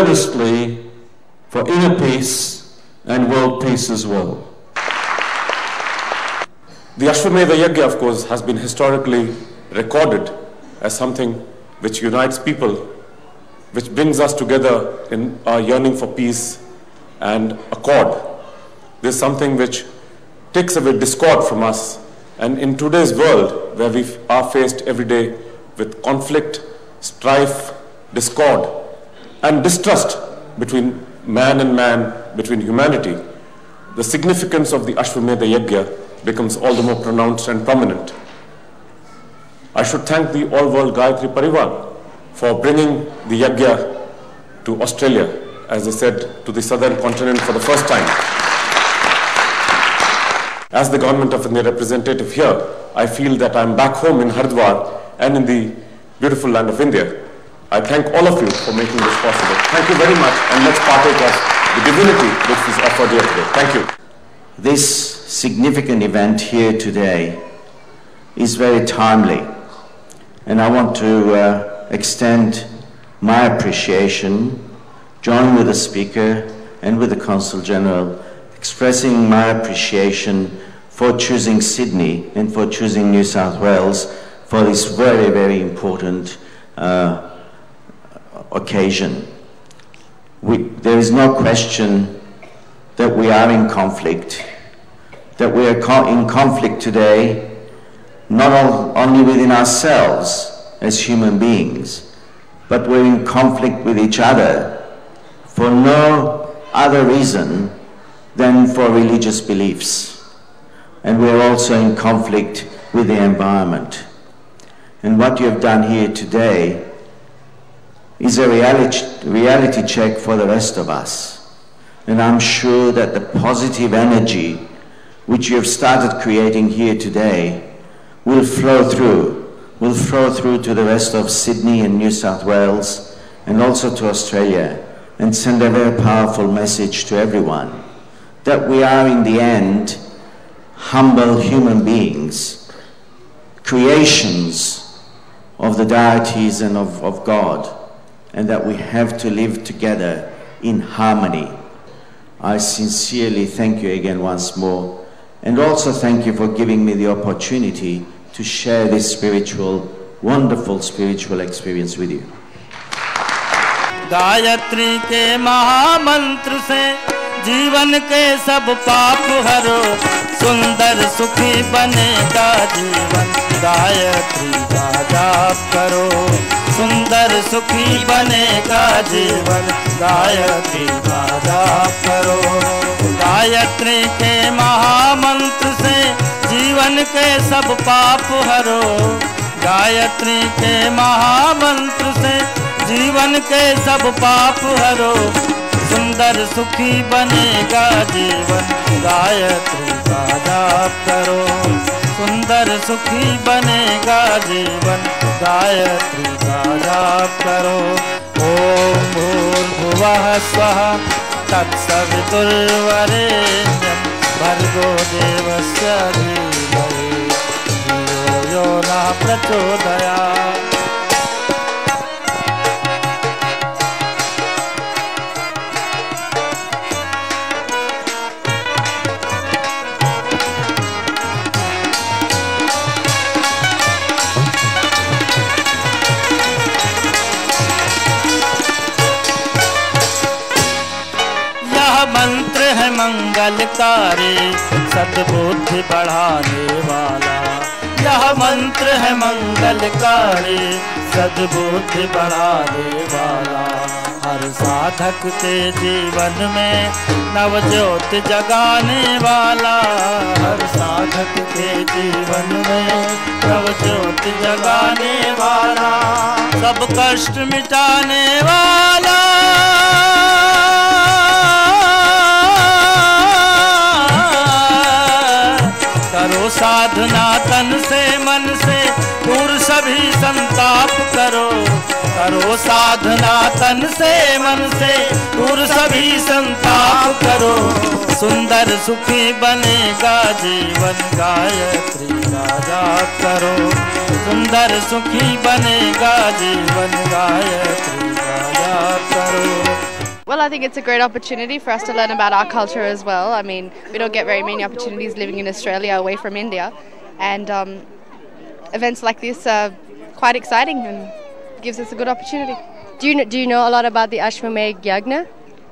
earnestly for inner peace and world peace as well. The Ashwamedha Yajna, of course, has been historically recorded as something which unites people, which brings us together in our yearning for peace and accord. This is something which takes away discord from us. And in today's world, where we are faced every day with conflict, strife, discord, and distrust between man and man, between humanity, the significance of the Ashwamedha Yajna becomes all the more pronounced and prominent. I should thank the All World Gayatri Pariwar for bringing the Yajna to Australia, as I said, to the southern continent for the first time. As the Government of India representative here, I feel that I'm back home in Haridwar and in the beautiful land of India. I thank all of you for making this possible. Thank you very much, and let's partake of the divinity which is offered here today. Thank you. This significant event here today is very timely, and I want to uh, extend my appreciation, join with the Speaker and with the Consul General, expressing my appreciation for choosing Sydney and for choosing New South Wales for this very, very important uh, occasion. We, there is no question that we are in conflict that we are co in conflict today, not only within ourselves as human beings, but we're in conflict with each other for no other reason than for religious beliefs. And we're also in conflict with the environment. And what you have done here today is a reality, reality check for the rest of us. And I'm sure that the positive energy which you have started creating here today will flow through, will flow through to the rest of Sydney and New South Wales and also to Australia and send a very powerful message to everyone that we are in the end humble human beings, creations of the deities and of, of God, and that we have to live together in harmony. I sincerely thank you again once more and also thank you for giving me the opportunity to share this spiritual, wonderful spiritual experience with you. Gayatri के महामंत्र से जीवन के सब पाप हरो सुंदर सुखी बनेगा जीवन गायत्री का जाप करो सुंदर सुखी बनेगा जीवन गायत्री का करो। गायत्री के महामंत्र से जीवन के सब पाप हरो। गायत्री के महामंत्र से जीवन के सब पाप हरो। सुंदर सुखी बनेगा जीवन गायत्री का करो। सुंदर सुखी बनेगा जीवन। गायत्री का जाप करो। ओम भूर्भुवः स्व तत्सवितुर्वरेण्यं। भर्गो देवस्य धीमहि। धियो यो मंगलकारी सद्बुद्धि बढ़ाने वाला। यह मंत्र है मंगलकारी सद्बुद्धि बढ़ाने वाला। हर साधक के जीवन में नवज्योत जगाने वाला। हर साधक के जीवन में नवज्योत जगाने वाला। सब कष्ट मिटाने वाला। साधना तन से मन से दूर सभी संताप करो। करो साधना तन से मन से दूर सभी संताप करो। सुंदर सुखी बनेगा जीवन, गायत्री जाप करो। सुंदर सुखी बनेगा जीवन, गायत्री जाप करो। Well, I think it's a great opportunity for us to learn about our culture as well. I mean, we don't get very many opportunities living in Australia away from India, and um, events like this are quite exciting and gives us a good opportunity. Do you, do you know a lot about the Ashwamedh Yagna? Uh,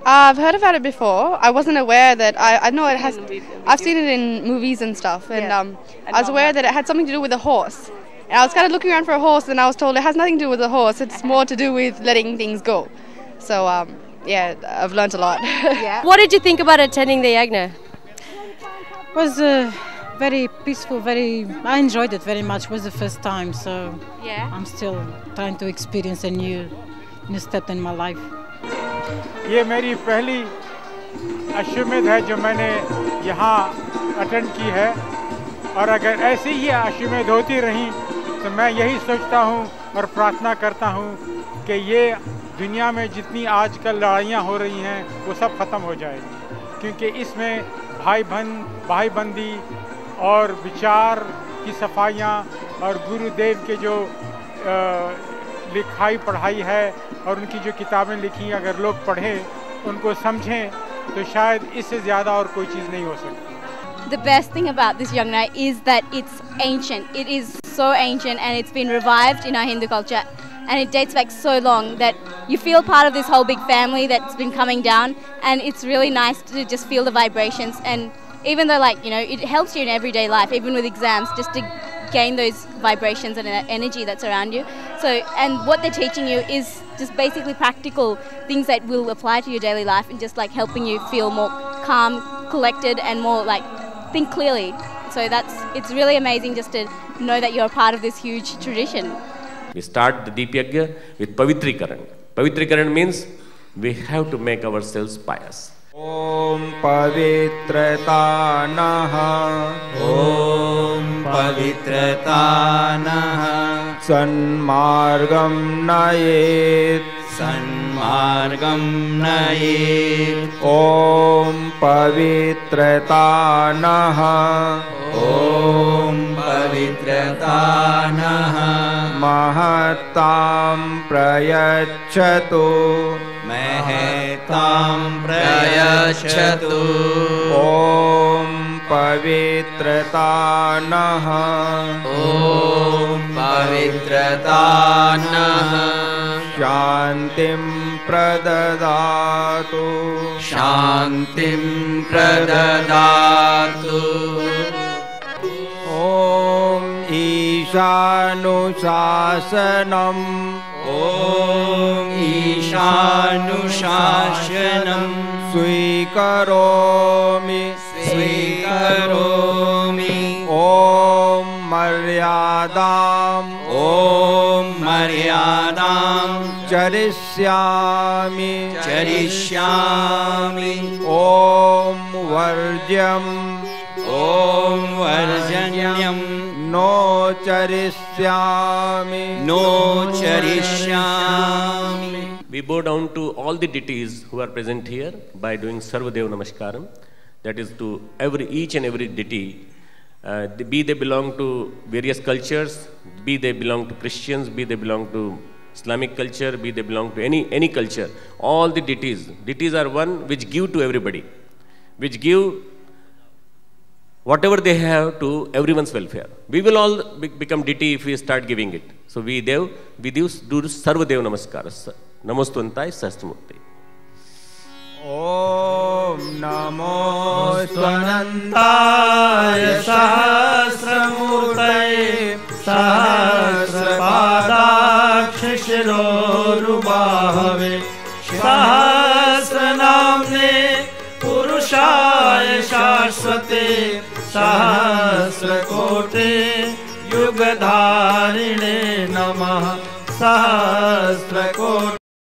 I've heard about it before. I wasn't aware that I, I know it has. I've seen it in movies and stuff, and um, I was aware that it had something to do with a horse. And I was kind of looking around for a horse, and I was told it has nothing to do with a horse. It's more to do with letting things go. So um, yeah, I've learnt a lot. What did you think about attending the Yagna? was uh, very peaceful very i enjoyed it very much it was the first time so Yeah. i'm still trying to experience a new new step in my life ये मेरी पहली अश्वमेध है जो मैंने यहाँ attend की है और अगर ऐसी ही अश्वमेध होती रही तो मैं यही सोचता हूँ और प्रार्थना करता हूँ कि ये दुनिया में जितनी आजकल लड़ाइयाँ हो रही हैं वो सब ख़त्म हो जाएगी क्योंकि इसमें भाई बहन भाई बंदी और विचार की सफाइयाँ और गुरुदेव के जो अ, लिखाई पढ़ाई है और उनकी जो किताबें लिखी अगर लोग पढ़ें उनको समझें तो शायद इससे ज़्यादा और कोई चीज़ नहीं हो सकती The best thing about this Night is that it's ancient. It is so ancient and it's been revived in our Hindu culture. And it dates back so long that you feel part of this whole big family that's been coming down. And it's really nice to just feel the vibrations. And even though, like, you know, it helps you in everyday life, even with exams, just to gain those vibrations and energy that's around you. So, and what they're teaching you is just basically practical things that will apply to your daily life and just like helping you feel more calm, collected, and more like think clearly. So that's it's really amazing just to know that you're a part of this huge tradition. We start the Deep Yajna with Pavitrikaran. Pavitrikaran means we have to make ourselves pious. ॐ पवित्रतानः ॐ पवित्रतानः सन्मार्गं नयेत् सन्मार्गं नयेत् ॐ पवित्रतानः ॐ पवित्रतानः महतां प्रयच्छतु। महतां प्रयच्छतु। ॐ पवित्रतानः। ॐ पवित्रतानः। शान्तिं प्रददातु। शान्तिं प्रददातु। ॐ ईशानुशासनम्। ॐ ईशानुशासनं स्वीकरोमि। स्वीकरोमि। ॐ मर्यादाम्। ॐ मर्यादां चरिष्यामि। चरिष्यामि। ॐ वर्ज्यम्। ॐ वर्जन्यं no चरिष्यामि no चरिष्यामि We bow down to all the deities who are present here by doing Sarvadev Namaskaram. That is to every each and every deity. Uh, be they belong to various cultures, be they belong to Christians, be they belong to Islamic culture, be they belong to any any culture. All the deities, deities are one which give to everybody, which give whatever they have to everyone's welfare. We will all be- become deity if we start giving it. So we dev, we do, do Sarvadev Namaskar. Namostvantai Sahasramurti. ॐ नमो ताय सहस्रमूर्तये सहस्रपादाक्षशिरोरुबाहवे सहस्रनाम्ने पुरुषाय शाश्वते सहस्रकोटे युगधारिणे नमः। सहस्रकोटि